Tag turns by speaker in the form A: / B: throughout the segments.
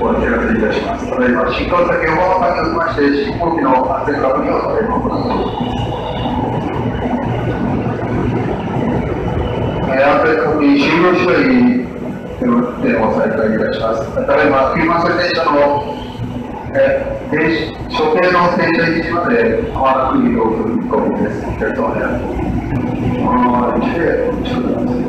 A: お知らせいたします。ただいま、新川崎横浜間におきまして、新飛行機の安全確認をされます。安全確認終了次第、運転を再開いたします。ただいま、9番線電車のえ所定の停車位置までまもなく移動す。る見込みです。お疲れ様です。はい、ちょっと待って。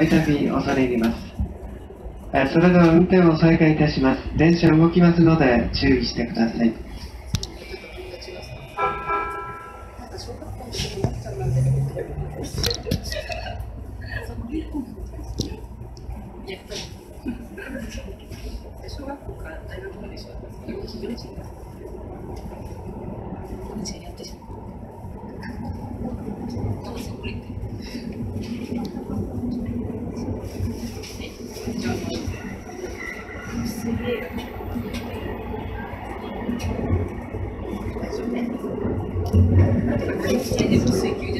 B: びたび恐れ入ります。それでは運転を再開いたします。電車動きますので注意してください。小学校から大学まで一緒だったんですけど、やってしまう。大丈夫ね。いか。